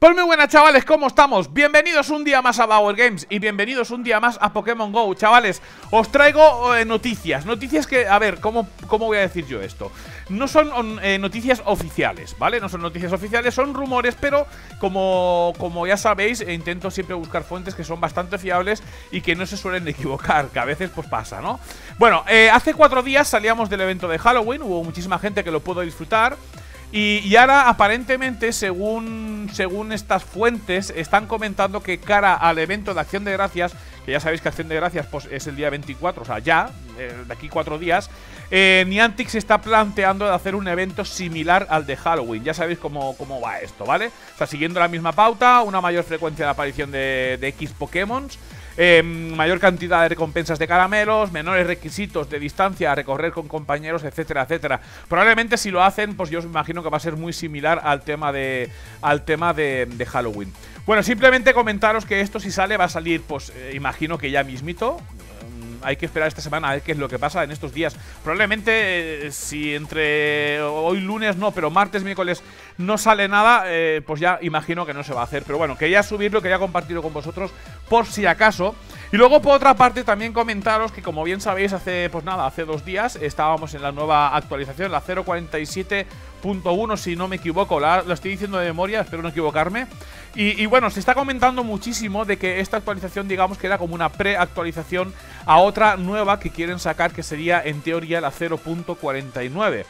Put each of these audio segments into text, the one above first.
Pues muy buenas chavales, ¿cómo estamos? Bienvenidos un día más a Power Games y bienvenidos un día más a Pokémon GO Chavales, os traigo eh, noticias, noticias que, a ver, ¿cómo, ¿cómo voy a decir yo esto? No son eh, noticias oficiales, ¿vale? No son noticias oficiales, son rumores, pero como, como ya sabéis, eh, intento siempre buscar fuentes que son bastante fiables y que no se suelen equivocar, que a veces pues pasa, ¿no? Bueno, hace cuatro días salíamos del evento de Halloween, hubo muchísima gente que lo pudo disfrutar y, ahora, aparentemente, según, según estas fuentes, están comentando que cara al evento de Acción de Gracias, que ya sabéis que Acción de Gracias pues, es el día 24, o sea, ya, eh, de aquí cuatro días, eh, Niantic se está planteando de hacer un evento similar al de Halloween. Ya sabéis cómo, cómo va esto, ¿vale? O sea, siguiendo la misma pauta, una mayor frecuencia de aparición de, de X Pokémon Em, mayor cantidad de recompensas de caramelos, menores requisitos de distancia a recorrer con compañeros, etcétera, etcétera. Probablemente si lo hacen, pues yo os imagino que va a ser muy similar al tema de, al tema de, Halloween. Bueno, simplemente comentaros que esto si sale va a salir, pues eh, imagino que ya mismito hay que esperar esta semana a ver qué es lo que pasa en estos días. Probablemente eh, si entre hoy lunes no, pero martes, miércoles no sale nada, eh, pues ya imagino que no se va a hacer. Pero bueno, quería subirlo, quería compartirlo con vosotros por si acaso. Y luego por otra parte también comentaros que como bien sabéis hace pues nada, hace dos días estábamos en la nueva actualización, la 047.1 si no me equivoco, la, estoy diciendo de memoria, espero no equivocarme. Y, bueno, se está comentando muchísimo de que esta actualización digamos que era como una pre-actualización a otra nueva que quieren sacar que sería en teoría la 0.49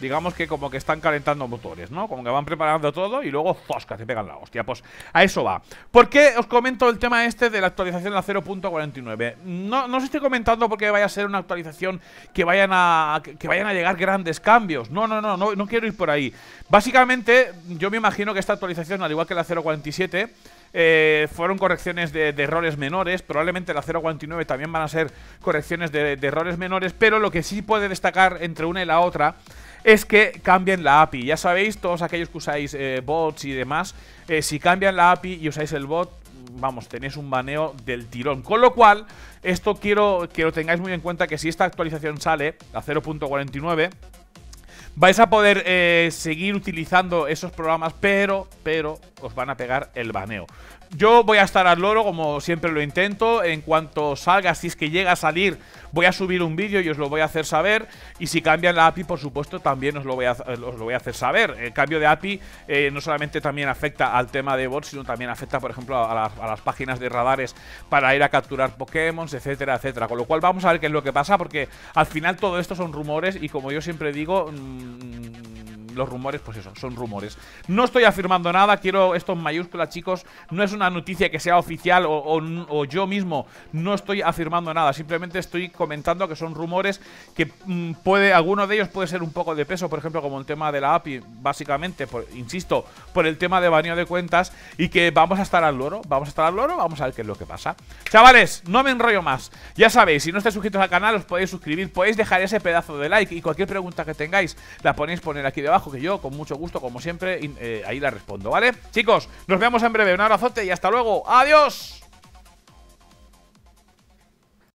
digamos que como que están calentando motores, ¿no? Como que van preparando todo y luego ¡zosca! te pegan la hostia. Pues a eso va. ¿Por qué os comento el tema este de la actualización de la 0.49? No, no os estoy comentando porque vaya a ser una actualización que vayan a que vayan a llegar grandes cambios. No, no, no, no, no quiero ir por ahí. Básicamente, yo me imagino que esta actualización, al igual que la 0.47, eh, fueron correcciones de, errores menores. Probablemente la 0.49 también van a ser correcciones de, errores menores. Pero lo que sí puede destacar entre una y la otra es que cambien la API. Ya sabéis, todos aquellos que usáis eh, bots y demás, eh, si cambian la API y usáis el bot, vamos, tenéis un baneo del tirón. Con lo cual, esto quiero que lo tengáis muy en cuenta que si esta actualización sale, a 0.49, vais a poder eh, seguir utilizando esos programas, pero, pero os van a pegar el baneo. Yo voy a estar al loro, como siempre lo intento. En cuanto salga, si es que llega a salir, voy a subir un vídeo y os lo voy a hacer saber. Y si cambian la API, por supuesto, también os lo voy a, os lo voy a hacer saber. El cambio de API eh, no solamente también afecta al tema de bots, sino también afecta, por ejemplo, a, las, páginas de radares para ir a capturar Pokémon, etcétera, etcétera. Con lo cual vamos a ver qué es lo que pasa, porque al final todo esto son rumores y como yo siempre digo... Mmm, los rumores, pues eso, son rumores. No estoy afirmando nada, quiero esto en mayúsculas, chicos. No es una noticia que sea oficial o, yo mismo no estoy afirmando nada. Simplemente estoy comentando que son rumores que mm, puede, alguno de ellos puede ser un poco de peso, por ejemplo, como el tema de la API, básicamente, por, insisto, por el tema de baneo de cuentas y que vamos a estar al loro, vamos a estar al loro, vamos a ver qué es lo que pasa. Chavales, no me enrollo más. Ya sabéis, si no estáis suscritos al canal, os podéis suscribir, podéis dejar ese pedazo de like y cualquier pregunta que tengáis la ponéis poner aquí debajo que yo, con mucho gusto, como siempre, eh, ahí la respondo, ¿vale? Chicos, nos vemos en breve. Un abrazote y hasta luego. ¡Adiós!